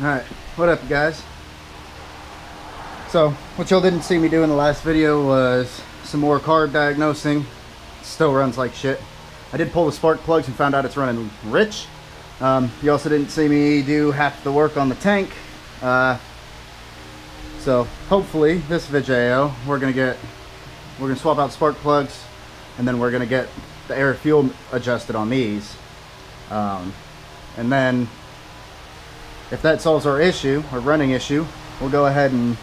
Alright, what up guys? So, what y'all didn't see me do in the last video was some more carb diagnosing. Still runs like shit. I did pull the spark plugs and found out it's running rich. Um, you also didn't see me do half the work on the tank. Uh, so, hopefully, this video, we're gonna get, we're gonna swap out spark plugs, and then we're gonna get the air fuel adjusted on these. Um, and then if that solves our issue, our running issue, we'll go ahead and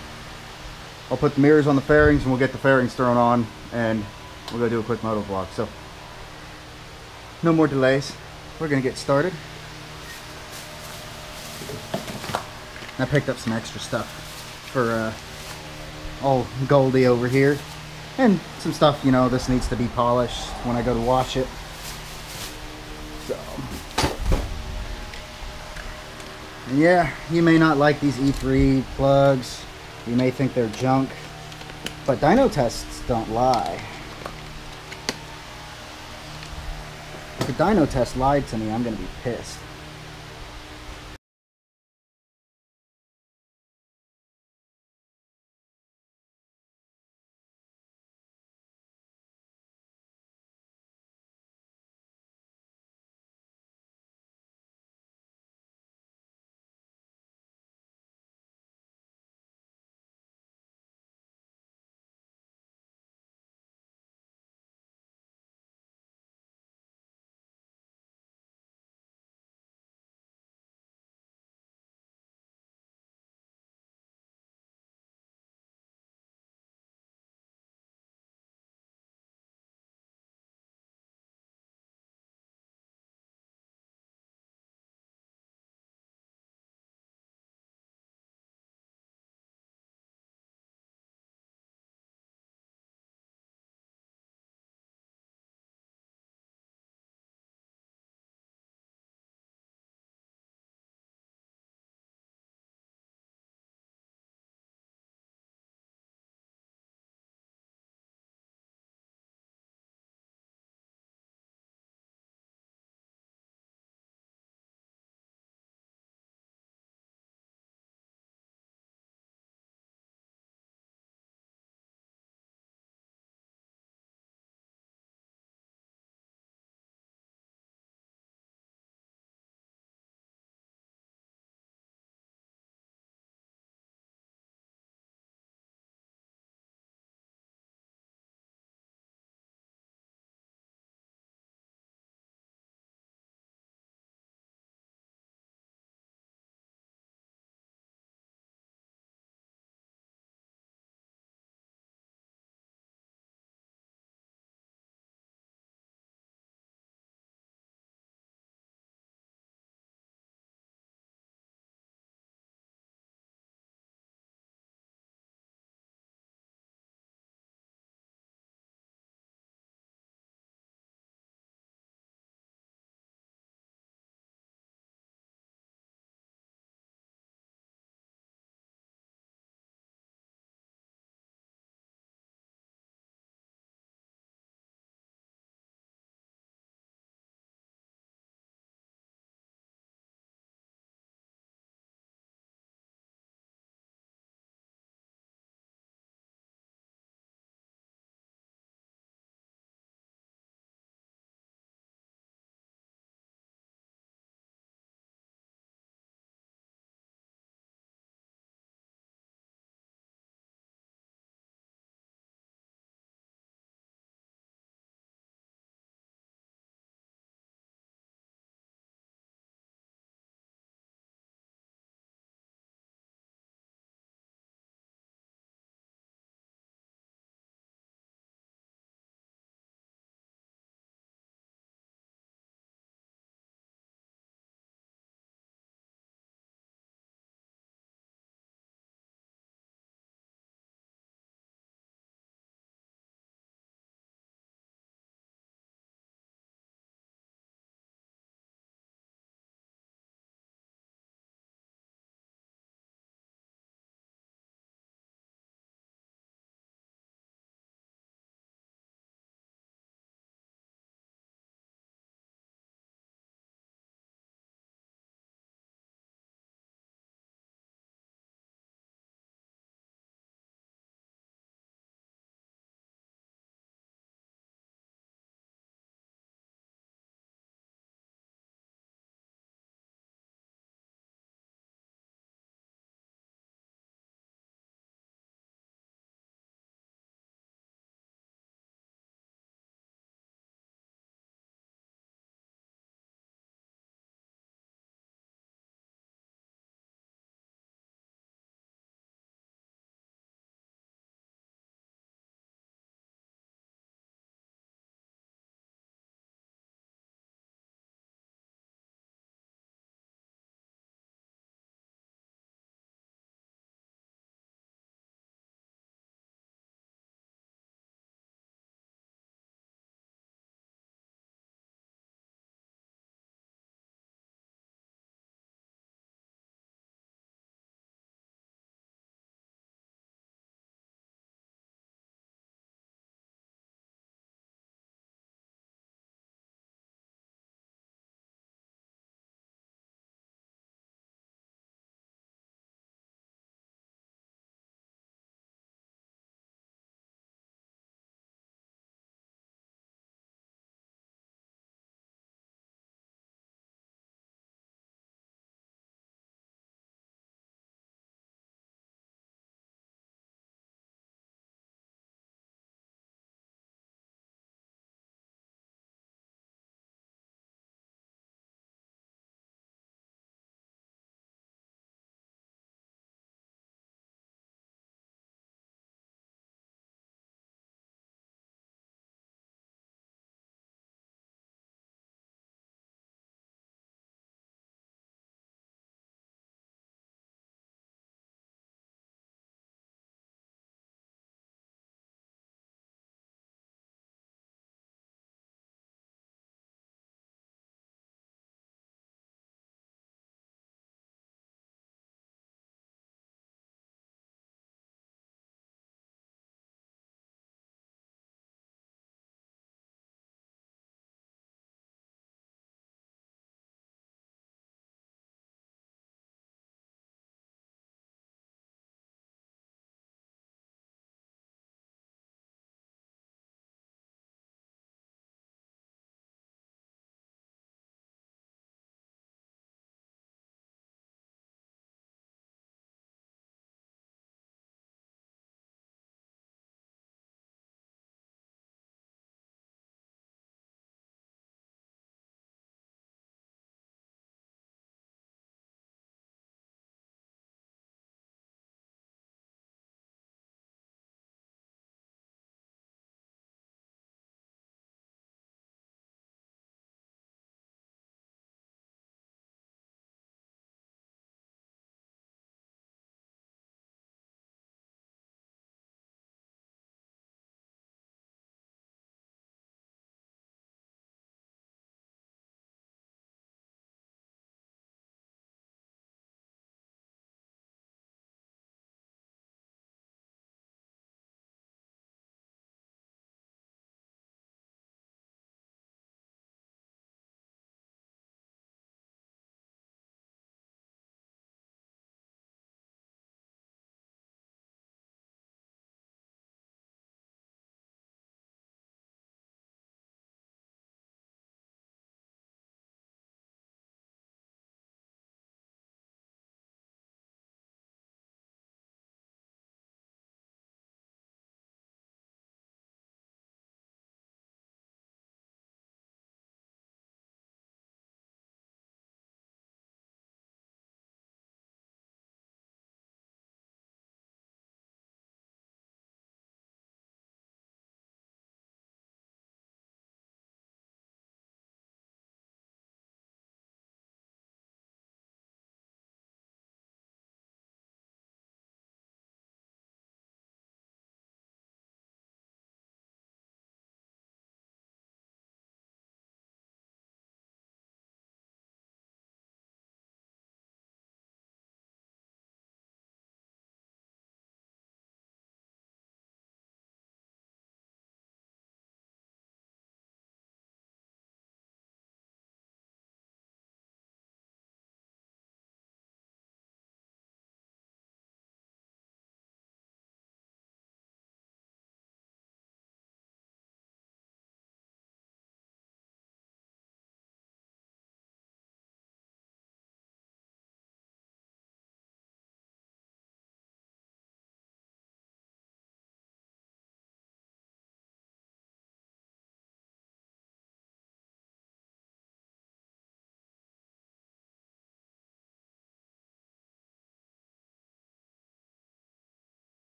I'll put the mirrors on the fairings and we'll get the fairings thrown on and we'll go do a quick moto vlog. So no more delays. We're gonna get started. I picked up some extra stuff for uh, all Goldie over here. And some stuff, you know, this needs to be polished when I go to wash it. Yeah, you may not like these E3 plugs. You may think they're junk. But dyno tests don't lie. If a dyno test lied to me, I'm going to be pissed.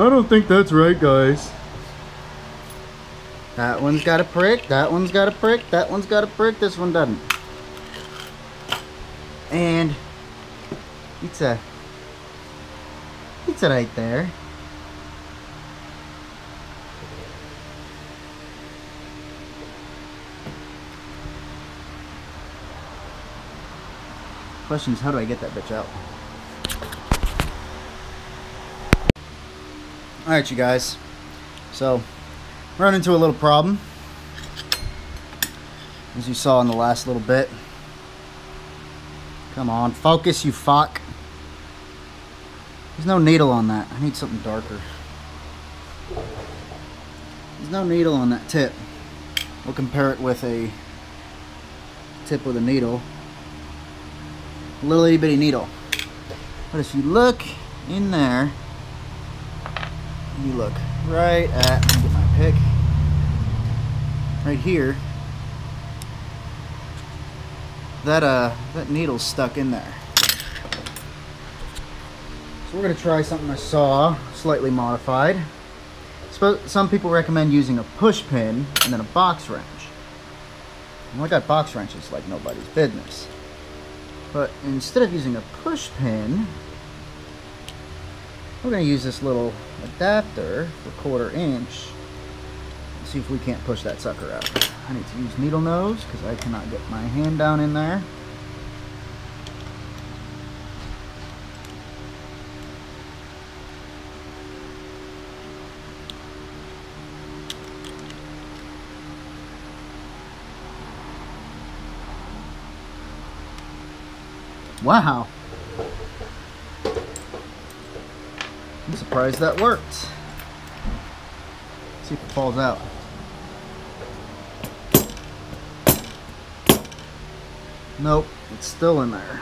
I don't think that's right, guys. That one's got a prick, that one's got a prick, that one's got a prick, this one doesn't. And pizza. Pizza right there. Question is, how do I get that bitch out? Alright, you guys. So, run into a little problem. As you saw in the last little bit. Come on, focus, you fuck. There's no needle on that. I need something darker. There's no needle on that tip. We'll compare it with a tip with a needle. A little itty bitty needle. But if you look in there, you look right at, get my pick, right here, that uh, that needle's stuck in there. So we're going to try something I saw, slightly modified. Some people recommend using a push pin and then a box wrench. Well, I got box wrenches like nobody's business. But instead of using a push pin, we're going to use this little adapter for quarter inch. See if we can't push that sucker out. I need to use needle nose because I cannot get my hand down in there. Wow. Surprised that worked. Let's see if it falls out. Nope, it's still in there.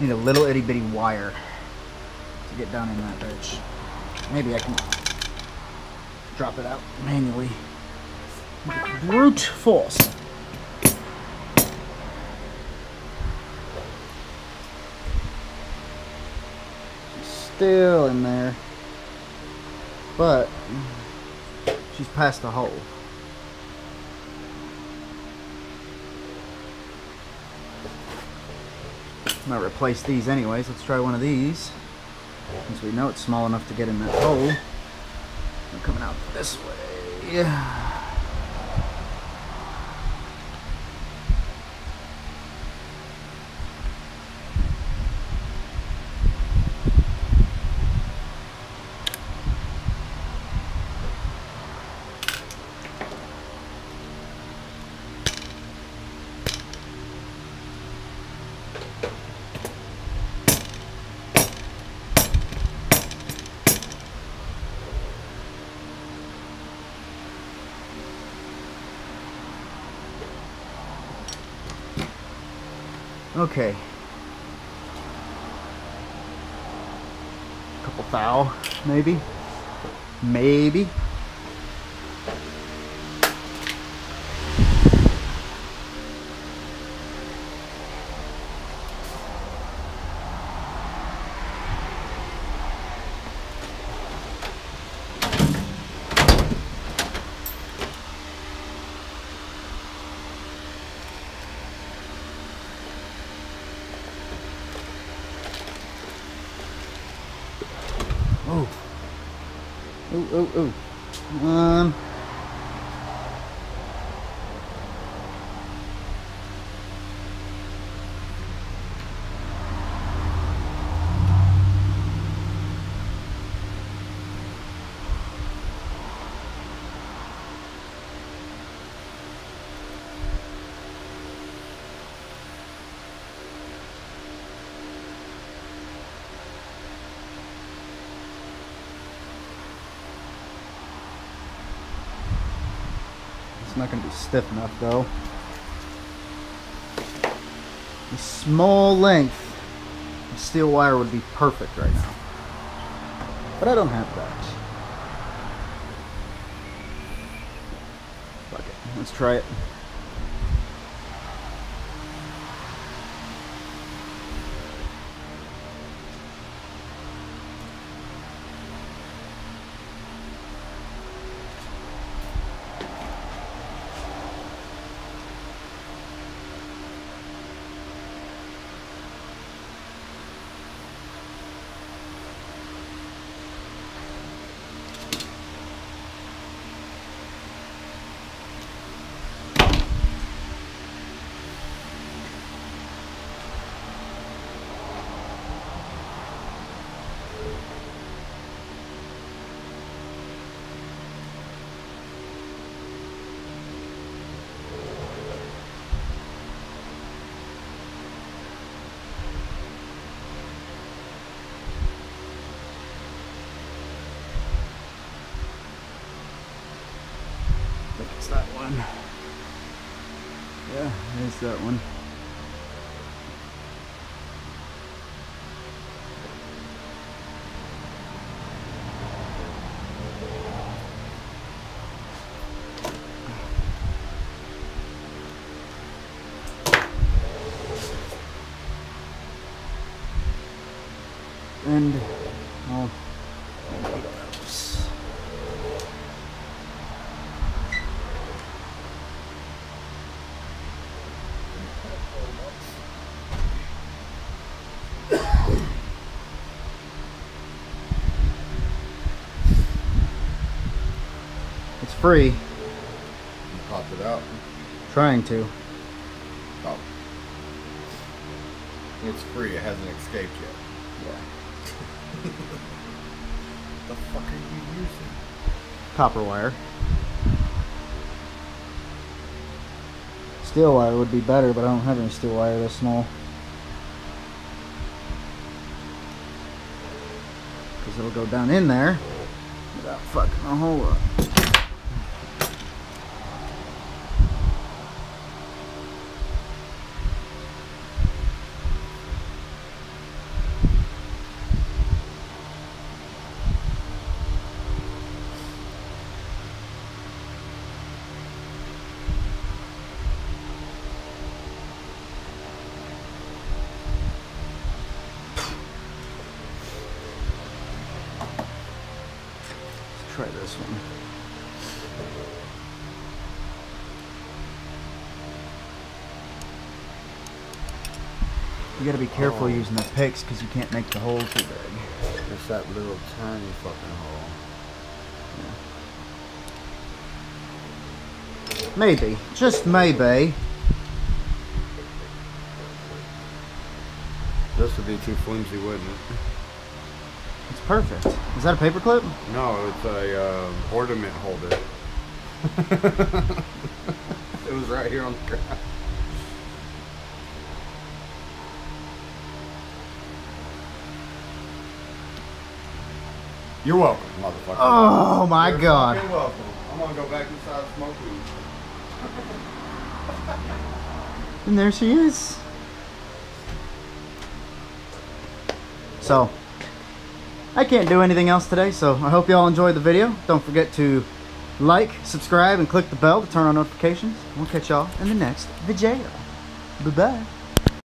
Need a little itty bitty wire to get down in that bitch. Maybe I can drop it out manually. Brute force. She's still in there. But she's past the hole. I'm gonna replace these anyways. Let's try one of these. Since we know it's small enough to get in that hole. I'm coming out this way. Yeah. Okay. Couple thou, maybe. Maybe. Oh. Oh, oh, oh. Um. not going to be stiff enough though. A small length of steel wire would be perfect right now. But I don't have that. Fuck it. Let's try it. Yeah, there's that one. And, well, what else? It's free. Popped it out. Trying to. Oh. It's free. It hasn't escaped yet. Yeah. The fuck are you using? Copper wire. Steel wire would be better, but I don't have any steel wire this small. Because it'll go down in there oh. without fucking a hole up. This one. You gotta be careful Oh. using the picks because you can't make the hole too big. It's that little tiny fucking hole. Maybe, just maybe. This would be too flimsy, wouldn't it? Perfect. Is that a paper clip? No, it's a uh, ornament holder. it was right here on the ground. You're welcome, motherfucker. Oh my god. You're god. fucking welcome. I'm gonna go back inside and smoke weed. And there she is. So, I can't do anything else today, so I hope y'all enjoyed the video. Don't forget to like, subscribe, and click the bell to turn on notifications. We'll catch y'all in the next video. Bye-bye.